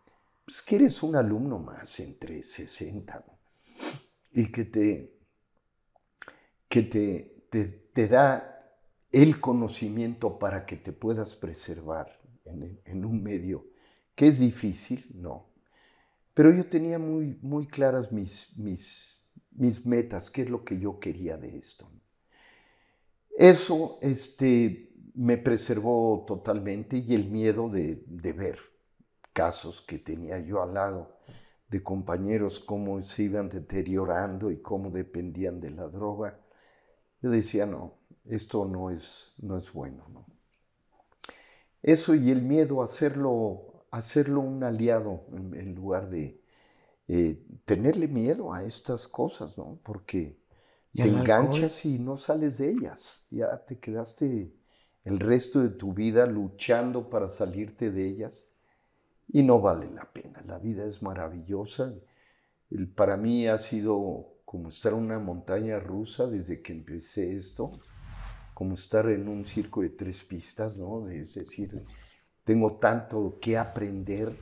pues que eres un alumno más entre 60, y que te, que te, te, da el conocimiento para que te puedas preservar en, en un medio ¿Que es difícil? No. Pero yo tenía muy, muy claras mis, mis, mis metas, qué es lo que yo quería de esto. Eso este, me preservó totalmente y el miedo de, de ver casos que tenía yo al lado de compañeros, cómo se iban deteriorando y cómo dependían de la droga. Yo decía, no, esto no es, no es bueno. ¿no? Eso y el miedo a hacerlo hacerlo un aliado en, lugar de eh, tenerle miedo a estas cosas, ¿no? Porque te enganchas y no sales de ellas. Ya te quedaste el resto de tu vida luchando para salirte de ellas y no vale la pena. La vida es maravillosa. Para mí ha sido como estar en una montaña rusa desde que empecé esto, como estar en un circo de tres pistas, ¿no? Es decir, tengo tanto que aprender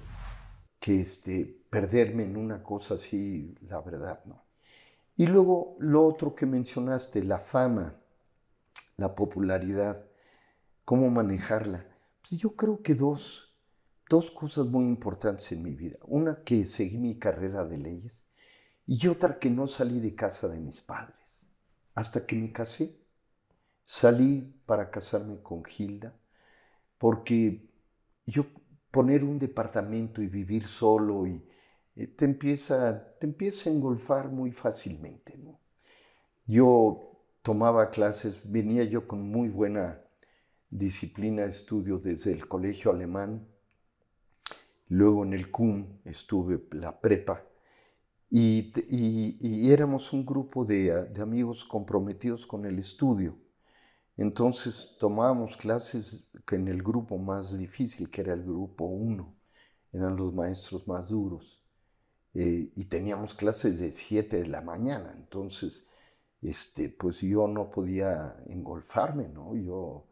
que este, perderme en una cosa así, la verdad, no. Y luego lo otro que mencionaste, la fama, la popularidad, cómo manejarla. Pues yo creo que dos, dos cosas muy importantes en mi vida. Una que seguí mi carrera de leyes y otra que no salí de casa de mis padres. Hasta que me casé, salí para casarme con Gilda porque yo poner un departamento y vivir solo y eh, te empieza, te empieza a engolfar muy fácilmente. Yo tomaba clases, venía yo con muy buena disciplina estudio desde el colegio alemán, luego en el CUM estuve la prepa y, y, éramos un grupo de, de amigos comprometidos con el estudio. Entonces tomábamos clases en el grupo más difícil, que era el grupo 1, eran los maestros más duros. Eh, y teníamos clases de 7 de la mañana, entonces este, pues yo no podía engolfarme, ¿no? Yo,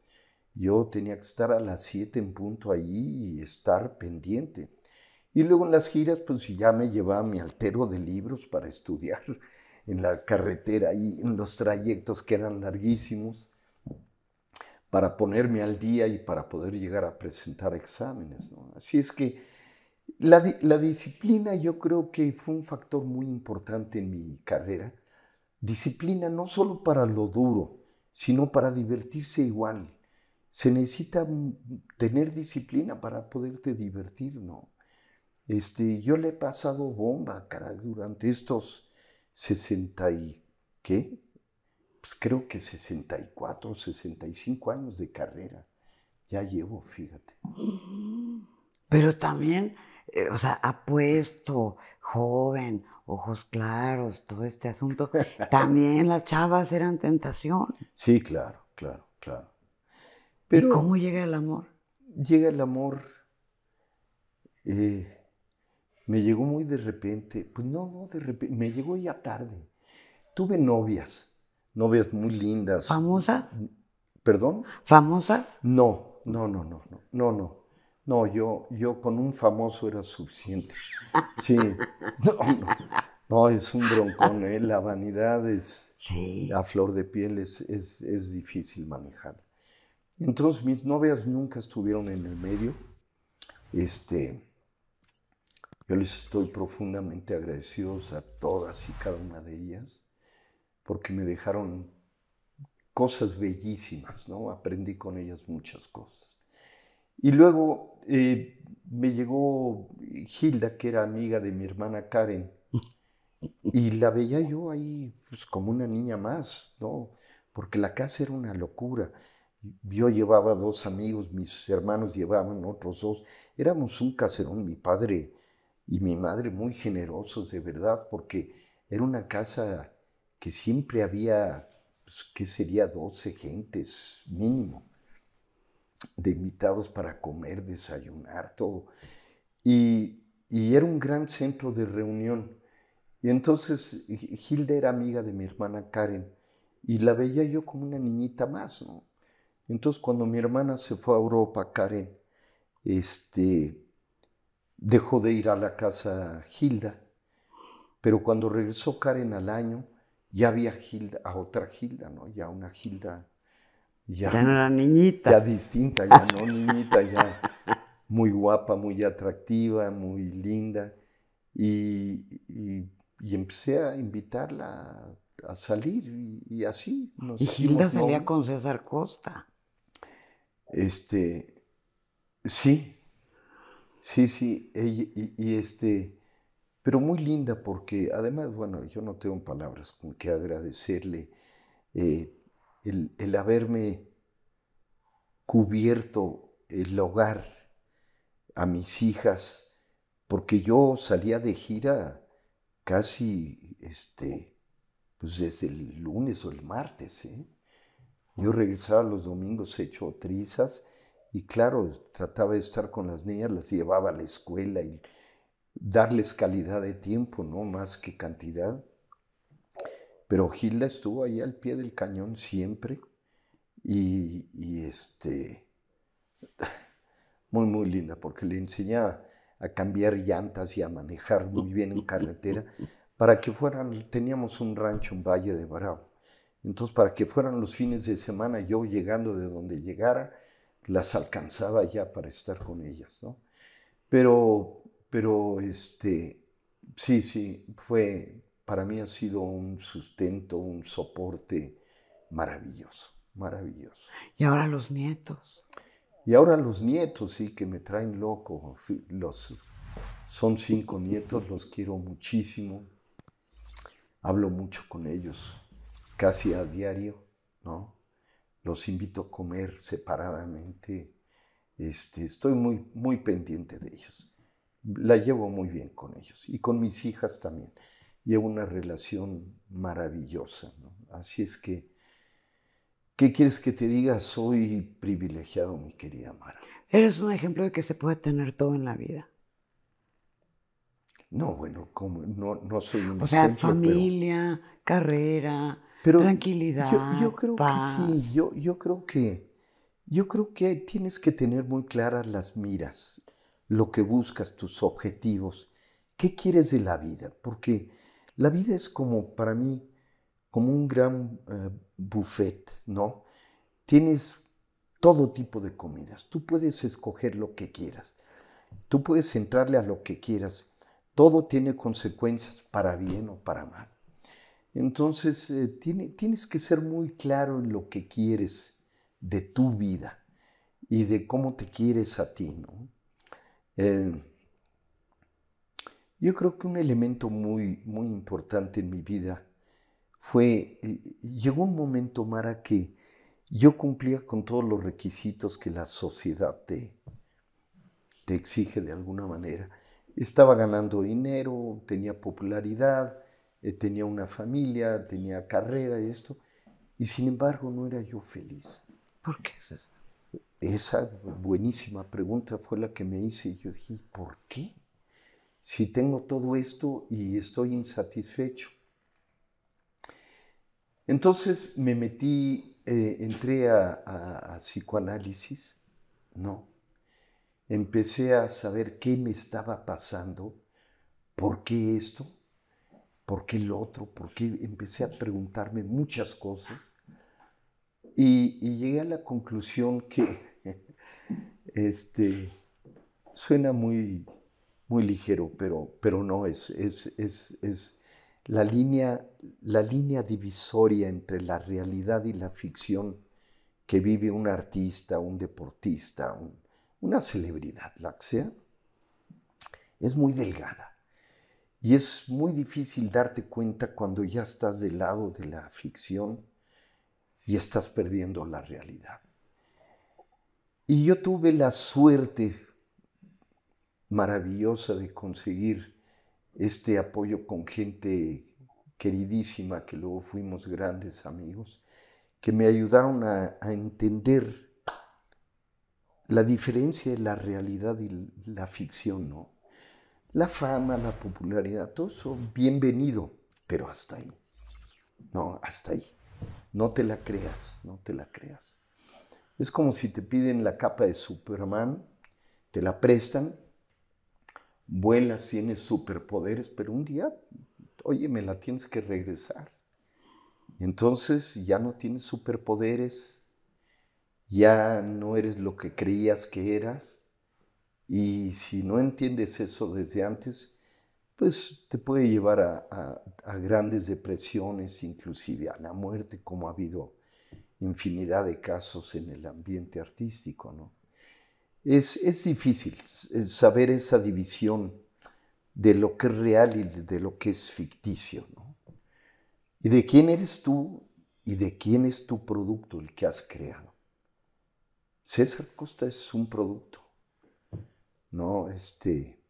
yo tenía que estar a las 7 en punto allí y estar pendiente. Y luego en las giras, pues ya me llevaba mi altero de libros para estudiar en la carretera y en los trayectos que eran larguísimos para ponerme al día y para poder llegar a presentar exámenes. Así es que la, disciplina yo creo que fue un factor muy importante en mi carrera. Disciplina no solo para lo duro, sino para divertirse igual. Se necesita tener disciplina para poderte divertir, ¿no? Este, yo le he pasado bomba, cara, durante estos 60 y, ¿qué? pues creo que 64, 65 años de carrera. Ya llevo, fíjate. Pero también eh, o sea, apuesto, joven, ojos claros, todo este asunto, también las chavas eran tentación. Sí, claro, claro, claro. Pero ¿Y cómo llega el amor? Llega el amor, eh, me llegó muy de repente, pues no, no, de repente, me llegó ya tarde. Tuve novias, novias muy lindas. ¿Famosas? ¿Perdón? ¿Famosas? No, no, no, no, no, no, no. No, yo, yo con un famoso era suficiente. Sí, no, no, no es un broncón, ¿eh? la vanidad es a flor de piel, es, es, difícil manejar. Entonces mis novias nunca estuvieron en el medio. Este, yo les estoy profundamente agradecidos a todas y cada una de ellas porque me dejaron cosas bellísimas, ¿no? Aprendí con ellas muchas cosas. Y luego eh, me llegó Hilda, que era amiga de mi hermana Karen, y la veía yo ahí pues, como una niña más, ¿no? Porque la casa era una locura. Yo llevaba dos amigos, mis hermanos llevaban otros dos. Éramos un caserón, mi padre y mi madre muy generosos, de verdad, porque era una casa que siempre había, pues, ¿qué sería? 12 gentes mínimo de invitados para comer, desayunar, todo. Y, era un gran centro de reunión. Y entonces Hilda era amiga de mi hermana Karen y la veía yo como una niñita más, ¿no? Entonces cuando mi hermana se fue a Europa, Karen, este, dejó de ir a la casa Hilda, pero cuando regresó Karen al año, ya había Hilda, a otra Hilda, ¿no? Ya una Hilda ya, no era niñita. Ya distinta, ya no niñita, ya muy guapa, muy atractiva, muy linda. Y, empecé a invitarla a, salir y, así. Nos y Gilda salía con César Costa. Este, sí, sí, sí, y, este, pero muy linda porque además, bueno, yo no tengo palabras con que agradecerle. Eh, el, haberme cubierto el hogar a mis hijas, porque yo salía de gira casi este, pues desde el lunes o el martes. ¿eh? Yo regresaba los domingos hecho trizas y claro, trataba de estar con las niñas, las llevaba a la escuela y darles calidad de tiempo, no más que cantidad. Pero Gilda estuvo ahí al pie del cañón siempre y, este, muy, muy linda, porque le enseñaba a cambiar llantas y a manejar muy bien en carretera, para que fueran, teníamos un rancho en Valle de Bravo, entonces para que fueran los fines de semana, yo llegando de donde llegara, las alcanzaba ya para estar con ellas, ¿no? Pero, pero, este, sí, sí, fue, para mí ha sido un sustento, un soporte maravilloso, maravilloso. Y ahora los nietos. Y ahora los nietos, sí, que me traen loco. Los, son cinco nietos, los quiero muchísimo. Hablo mucho con ellos, casi a diario, ¿no? Los invito a comer separadamente. Este, estoy muy, muy pendiente de ellos. La llevo muy bien con ellos y con mis hijas también llevo una relación maravillosa. Así es que, ¿qué quieres que te diga? Soy privilegiado, mi querida Mara. Eres un ejemplo de que se puede tener todo en la vida. No, bueno, como no, no soy un O sea, familia, carrera, tranquilidad. Yo, creo que sí, yo, yo creo que yo creo que tienes que tener muy claras las miras, lo que buscas, tus objetivos, qué quieres de la vida, porque la vida es como, para mí, como un gran eh, buffet, ¿no? Tienes todo tipo de comidas. Tú puedes escoger lo que quieras. Tú puedes entrarle a lo que quieras. Todo tiene consecuencias para bien o para mal. Entonces, eh, tienes que ser muy claro en lo que quieres de tu vida y de cómo te quieres a ti, ¿no? Eh, yo creo que un elemento muy, muy importante en mi vida fue, eh, llegó un momento, Mara, que yo cumplía con todos los requisitos que la sociedad te, te exige de alguna manera. estaba ganando dinero, tenía popularidad, eh, tenía una familia, tenía carrera y esto, y sin embargo no era yo feliz. ¿Por qué? Esa buenísima pregunta fue la que me hice y yo dije, ¿por qué? Si tengo todo esto y estoy insatisfecho. Entonces me metí, eh, entré a, psicoanálisis, ¿no? Empecé a saber qué me estaba pasando, por qué esto, por qué lo otro, por qué empecé a preguntarme muchas cosas y, llegué a la conclusión que este, suena muy, muy ligero, pero, pero no, es, es, es, es la línea, la línea divisoria entre la realidad y la ficción que vive un artista, un deportista, una celebridad, la que sea, es muy delgada. Y es muy difícil darte cuenta cuando ya estás del lado de la ficción y estás perdiendo la realidad. Y yo tuve la suerte maravillosa de conseguir este apoyo con gente queridísima, que luego fuimos grandes amigos, que me ayudaron a, entender la diferencia de la realidad y la ficción, ¿no? La fama, la popularidad, todo eso bienvenido, pero hasta ahí. No, hasta ahí. No te la creas, no te la creas. Es como si te piden la capa de Superman, te la prestan, vuelas, tienes superpoderes, pero un día, oye, me la tienes que regresar. Entonces ya no tienes superpoderes, ya no eres lo que creías que eras. Y si no entiendes eso desde antes, pues te puede llevar a, grandes depresiones, inclusive a la muerte, como ha habido infinidad de casos en el ambiente artístico. ¿no? Es, es difícil saber esa división de lo que es real y de lo que es ficticio. ¿no? Y de quién eres tú y de quién es tu producto, el que has creado. César Costa es un producto. No, este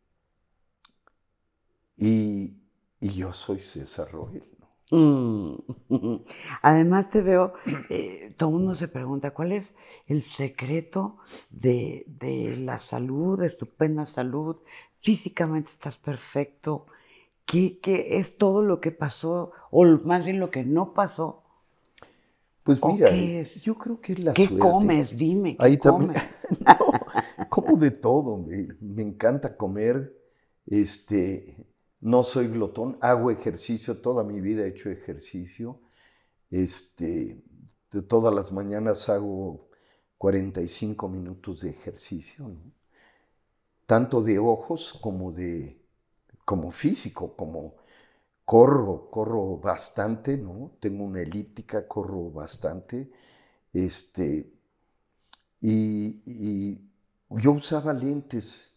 y, yo soy César Roel. Mm. Además te veo, eh, todo mundo se pregunta, ¿cuál es el secreto de, la salud, de estupenda salud? Físicamente estás perfecto. ¿Qué, es todo lo que pasó, o más bien lo que no pasó? Pues mira, yo creo que es la ¿Qué comes? Dime. Ahí también. no, como de todo. Me, me, encanta comer. Este, no soy glotón, hago ejercicio, toda mi vida he hecho ejercicio. Este, todas las mañanas hago 45 minutos de ejercicio, tanto de ojos como de como físico, como corro, corro bastante, ¿no? Tengo una elíptica, corro bastante. Este, y, y yo usaba lentes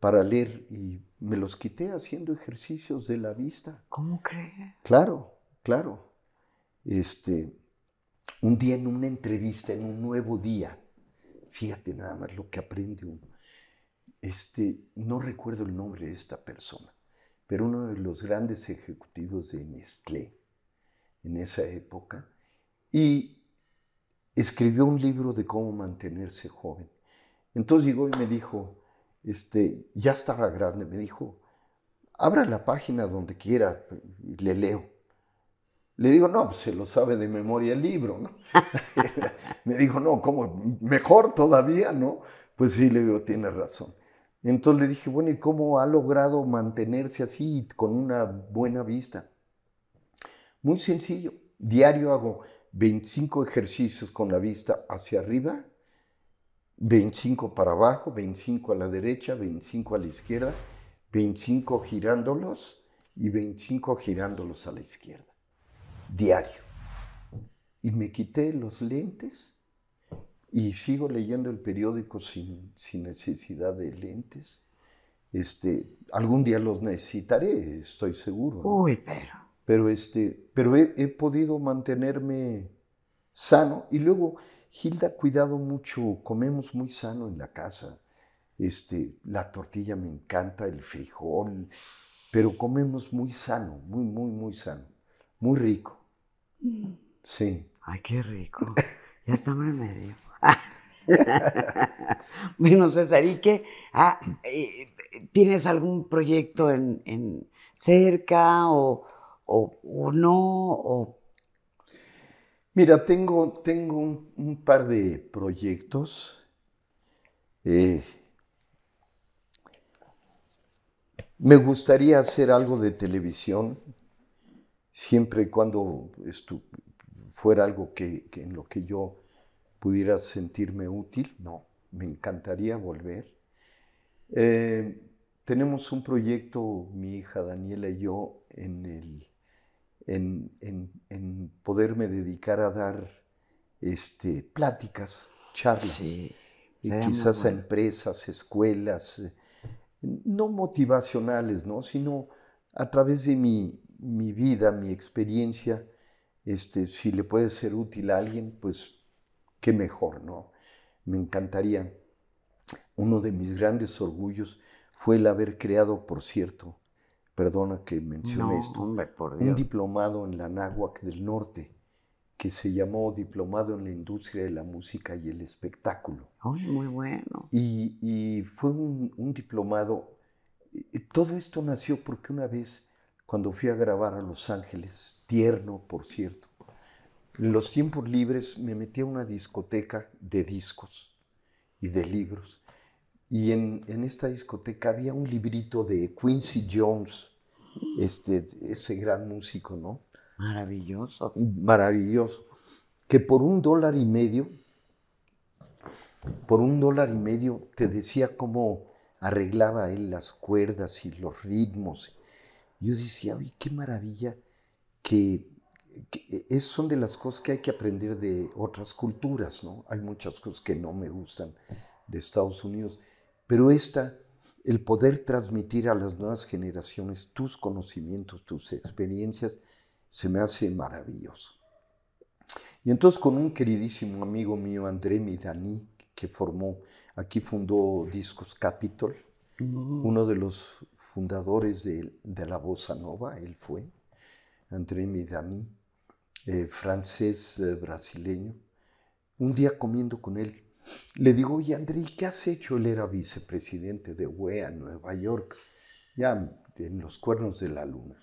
para leer y me los quité haciendo ejercicios de la vista. ¿Cómo crees? Claro, claro. Este, un día en una entrevista, en un nuevo día, fíjate nada más lo que aprende uno. Este, no recuerdo el nombre de esta persona, pero uno de los grandes ejecutivos de Nestlé en esa época, y escribió un libro de cómo mantenerse joven. Entonces llegó y me dijo, este, ya estaba grande, me dijo, abra la página donde quiera, le leo. Le digo, no, pues se lo sabe de memoria el libro, ¿no? me dijo, no, ¿cómo? Mejor todavía, ¿no? Pues sí, le digo, tiene razón. Entonces le dije, bueno, ¿y cómo ha logrado mantenerse así con una buena vista? Muy sencillo. Diario hago 25 ejercicios con la vista hacia arriba 25 para abajo, 25 a la derecha, 25 a la izquierda, 25 girándolos y 25 girándolos a la izquierda. Diario. Y me quité los lentes y sigo leyendo el periódico sin, necesidad de lentes. Este, algún día los necesitaré, estoy seguro. Uy, pero. Pero, este, pero he, he podido mantenerme sano y luego Gilda cuidado mucho, comemos muy sano en la casa. Este, la tortilla me encanta, el frijol, pero comemos muy sano, muy, muy, muy sano, muy rico. Sí. Ay, qué rico. Ya estamos en medio. bueno, César. Ah, eh, ¿Tienes algún proyecto en, cerca o, no? Mira, tengo, tengo un, par de proyectos. Eh, me gustaría hacer algo de televisión, siempre y cuando fuera algo que, en lo que yo pudiera sentirme útil. No, me encantaría volver. Eh, tenemos un proyecto, mi hija Daniela y yo, en, el, en, poderme dedicar a dar este, pláticas, charlas, y quizás a empresas, escuelas, eh, no motivacionales, ¿no? sino a través de mi, mi vida, mi experiencia, este, si le puede ser útil a alguien, pues qué mejor, ¿no? Me encantaría. Uno de mis grandes orgullos fue el haber creado, por cierto, perdona que mencione esto, un diplomado en la Náhuac del Norte que se llamó Diplomado en la Industria de la Música y el Espectáculo. Ay, muy bueno. Y, fue un, un, diplomado. Todo esto nació porque una vez, cuando fui a grabar a Los Ángeles, tierno, por cierto, en los tiempos libres me metí a una discoteca de discos y de libros. Y en, esta discoteca había un librito de Quincy Jones, este, ese gran músico, ¿no? Maravilloso. Maravilloso. Que por un dólar y medio, por un dólar y medio te decía cómo arreglaba él las cuerdas y los ritmos. Yo decía, uy, qué maravilla que es, son de las cosas que hay que aprender de otras culturas, ¿no? Hay muchas cosas que no me gustan de Estados Unidos, pero esta, el poder transmitir a las nuevas generaciones tus conocimientos, tus experiencias, se me hace maravilloso. Y entonces con un queridísimo amigo mío, André Midani, que formó, aquí fundó Discos Capitol, mm. uno de los fundadores de, de, la bossa nova, él fue, André Midani, eh, francés eh, brasileño, un día comiendo con él, le digo, oye André, ¿qué has hecho? Él era vicepresidente de UEA Nueva York, ya en los cuernos de la luna.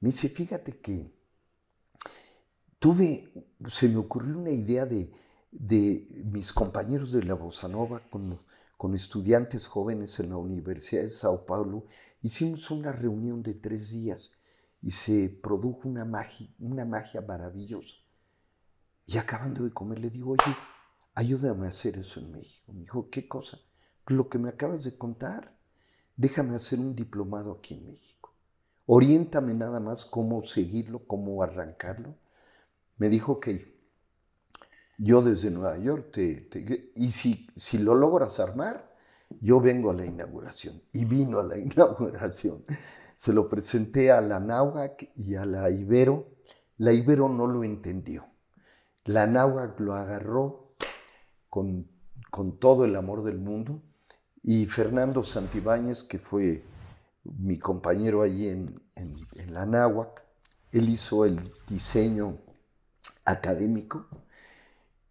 Me dice, fíjate que tuve, se me ocurrió una idea de, mis compañeros de la Bossa Nova con, con estudiantes jóvenes en la Universidad de Sao Paulo. Hicimos una reunión de tres días y se produjo una magia, una magia maravillosa. Y acabando de comer le digo, oye, ayúdame a hacer eso en México. Me dijo, ¿qué cosa? Lo que me acabas de contar. Déjame hacer un diplomado aquí en México. Oriéntame nada más cómo seguirlo, cómo arrancarlo. Me dijo que yo desde Nueva York te, y si, si lo logras armar, yo vengo a la inauguración. Y vino a la inauguración. Se lo presenté a la Náhuac y a la Ibero. La Ibero no lo entendió. La Náhuac lo agarró con, con todo el amor del mundo y Fernando Santibáñez, que fue mi compañero allí en, en, la Náhuac, él hizo el diseño académico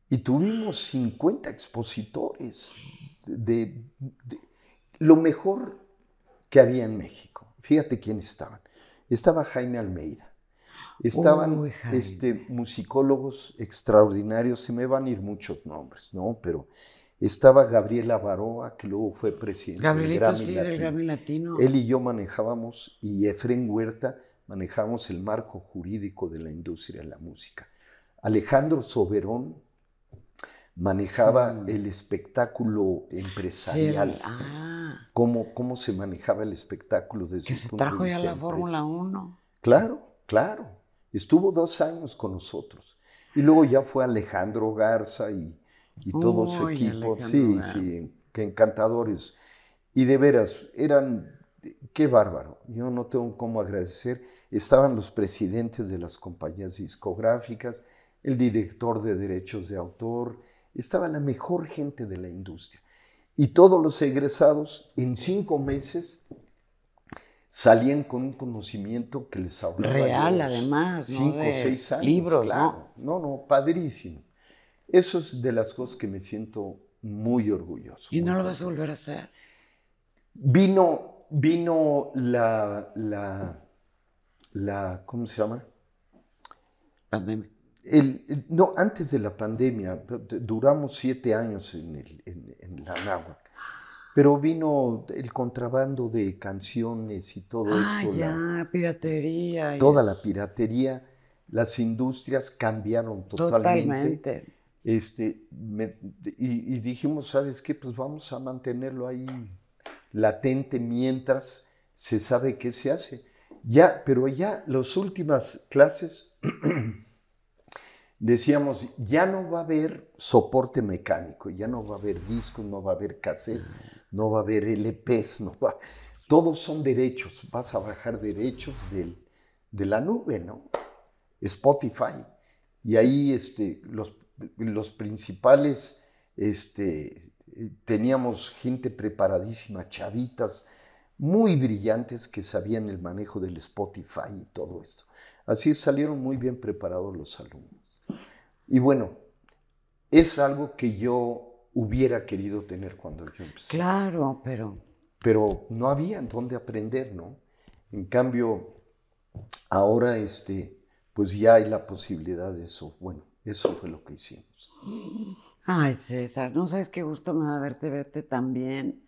y tuvimos 50 expositores de, de, lo mejor que había en México. Fíjate quiénes estaban. Estaba Jaime Almeida. Estaban este, musicólogos extraordinarios, se me van a ir muchos nombres, ¿no? Pero estaba Gabriela Baroa, que luego fue presidente del Grammy, Latino. Grammy Latino. Él y yo manejábamos, y Efren Huerta, manejábamos el marco jurídico de la industria de la música. Alejandro Soberón manejaba mm. el espectáculo empresarial. Ah cómo, se manejaba el espectáculo desde que se trajo ya la Fórmula 1. Claro, claro. Estuvo dos años con nosotros. Y luego ya fue Alejandro Garza y, todo su equipo. sí, sí, qué encantadores. Y de veras, eran, qué bárbaro. Yo no tengo cómo agradecer. Estaban los presidentes de las compañías discográficas, el director de derechos de autor, estaba la mejor gente de la industria. Y todos los egresados en cinco meses salían con un conocimiento que les hablaba. Real, además. Cinco o seis años. Libros, claro. ¿no? No, no, padrísimo. Eso es de las cosas que me siento muy orgulloso. ¿Y no lo vas a volver a hacer? Vino, vino la, la, la, ¿cómo se llama? Pandemia. El, no, antes de la pandemia, duramos siete años en, el, en, en la náhuatl. Pero vino el contrabando de canciones y todo ah, esto. ya, la, piratería. Toda la piratería. Las industrias cambiaron totalmente. Totalmente. Este, me, y, y, dijimos, ¿sabes qué? Pues vamos a mantenerlo ahí latente mientras se sabe qué se hace. Ya, pero ya las últimas clases decíamos, ya no va a haber soporte mecánico, ya no va a haber discos, no va a haber cassette, no va a haber LPs, no va, todos son derechos, vas a bajar derechos del, de la nube, ¿no? Spotify. Y ahí este, los, los principales, este, teníamos gente preparadísima, chavitas, muy brillantes que sabían el manejo del Spotify y todo esto. Así salieron muy bien preparados los alumnos. Y bueno, es algo que yo hubiera querido tener cuando yo empecé. Claro, pero... Pero no había en dónde aprender, ¿no? En cambio, ahora este, pues ya hay la posibilidad de eso. Bueno, eso fue lo que hicimos. Ay, César, no sabes qué gusto me da verte, verte tan bien,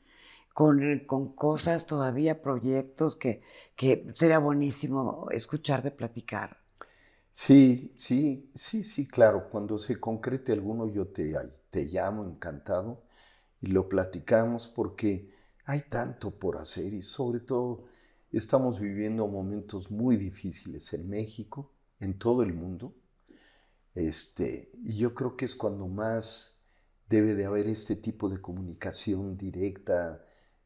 con, con cosas todavía, proyectos que, que sería buenísimo escucharte platicar. Sí, sí, sí, sí, claro. Cuando se concrete alguno, yo te, llamo encantado y lo platicamos porque hay tanto por hacer y sobre todo estamos viviendo momentos muy difíciles en México, en todo el mundo. Este, y yo creo que es cuando más debe de haber este tipo de comunicación directa,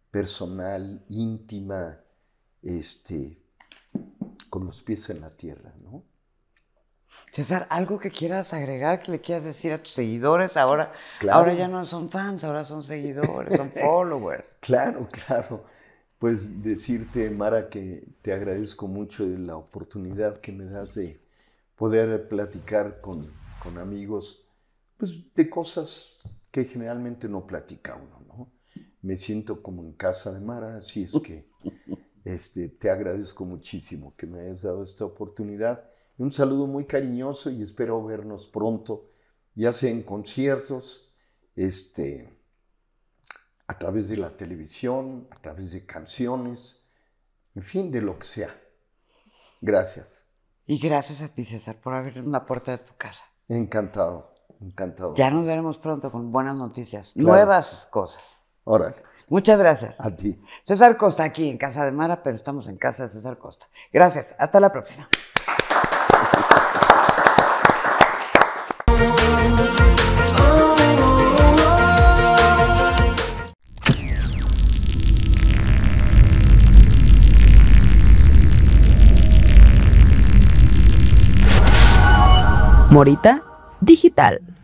personal, íntima, este, con los pies en la tierra, ¿no? César, algo que quieras agregar, que le quieras decir a tus seguidores, ahora, claro. ahora ya no son fans, ahora son seguidores, son followers. claro, claro. Pues decirte, Mara, que te agradezco mucho la oportunidad que me das de poder platicar con, con amigos, pues de cosas que generalmente no platica uno, ¿no? Me siento como en casa de Mara, así es que este, te agradezco muchísimo que me hayas dado esta oportunidad un saludo muy cariñoso y espero vernos pronto, ya sea en conciertos, este, a través de la televisión, a través de canciones, en fin, de lo que sea. Gracias. Y gracias a ti, César, por abrir una puerta de tu casa. Encantado, encantado. Ya nos veremos pronto con buenas noticias, claro. nuevas cosas. Órale. Muchas gracias. A ti. César Costa aquí en Casa de Mara, pero estamos en casa de César Costa. Gracias. Hasta la próxima. Morita Digital.